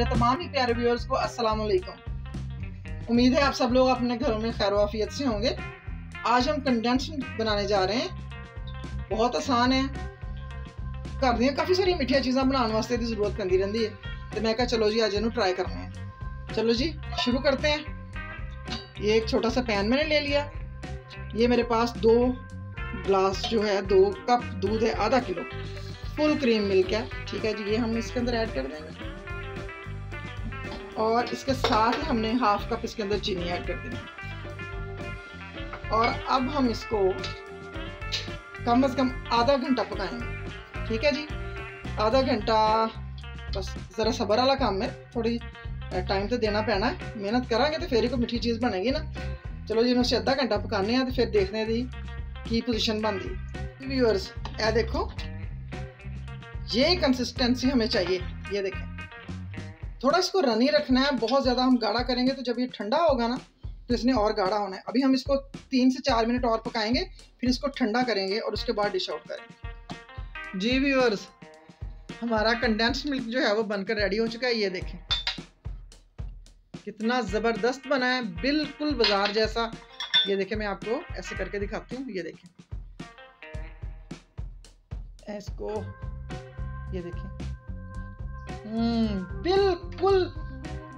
मेरे तमाम ही प्यारे व्यूअर्स को अस्सलाम वालेकुम। उम्मीद है आप सब लोग अपने घरों में खैर वाफियत से होंगे। आज हम कंडेंस बनाने जा रहे हैं। बहुत आसान है। घर दी काफ़ी सारी मिठिया चीज़ा बनाने वास्ते की ज़रूरत पैंती रही है। तो मैं कहा, चलो जी, आज इन्हू ट्राई करना है। चलो जी, शुरू करते हैं। ये एक छोटा सा पैन मैंने ले लिया। ये मेरे पास दो ग्लास जो है, दो कप दूध है, आधा किलो। फुल क्रीम मिल्क है। ठीक है जी, ये हम इसके अंदर ऐड कर देंगे। और इसके साथ ही हमने हाफ़ कप इसके अंदर चीनी ऐड कर देनी और अब हम इसको कम अज कम आधा घंटा पकाएँगे। ठीक है जी? आधा घंटा, बस ज़रा सबर वाला काम है। थोड़ी टाइम तो देना पैना है। मेहनत करा तो फिर ही कोई मिठी चीज़ बनेगी ना। चलो जी उसे अद्धा घंटा पकाने तो फिर देखने दी की पोजीशन बनती व्यूअर्स ए देखो, ये कंसिस्टेंसी हमें चाहिए। ये देखें। थोड़ा इसको रनी रखना है बहुत ज़्यादा हम गाढ़ा करेंगे तो जब ये ठंडा होगा ना तो इसने और गाढ़ा होना है। अभी हम इसको तीन से चार मिनट और पकाएँगे फिर इसको ठंडा करेंगे और उसके बाद डिश आउट करेंगे। जी व्यूअर्स हमारा कंडेंस्ड मिल्क जो है वो बनकर रेडी हो चुका है ये देखें। कितना ज़बरदस्त बना है बिल्कुल बाज़ार जैसा। ये देखें मैं आपको ऐसे करके दिखाती हूँ ये देखें। इसको ये देखें। हम्म, बिल्कुल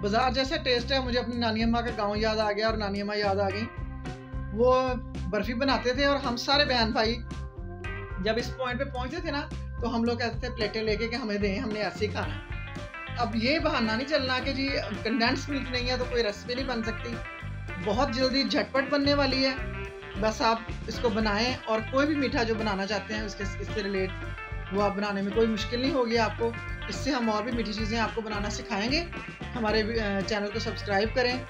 बाज़ार जैसा टेस्ट है, मुझे अपनी नानी अम्मा का गाँव याद आ गया और नानी अम्मा याद आ गई। वो बर्फ़ी बनाते थे और हम सारे बहन भाई जब इस पॉइंट पे पहुँचते थे ना तो हम लोग कहते थे, प्लेटें लेके कि हमें दें, हमने ऐसे ही खाना है। अब ये बहाना नहीं चलना कि जी कंडेंस मिल्क नहीं है तो कोई रेसिपी नहीं बन सकती। बहुत जल्दी झटपट बनने वाली है। बस आप इसको बनाएँ और कोई भी मीठा जो बनाना चाहते हैं, उसके, इससे रिलेट वो आप बनाने में कोई मुश्किल नहीं होगी आपको। इससे हम और भी मीठी चीज़ें आपको बनाना सिखाएँगे। हमारे चैनल को सब्सक्राइब करें,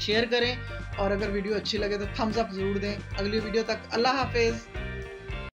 शेयर करें और अगर वीडियो अच्छी लगे तो थम्स अप ज़रूर दें। अगली वीडियो तक अल्लाह हाफिज़।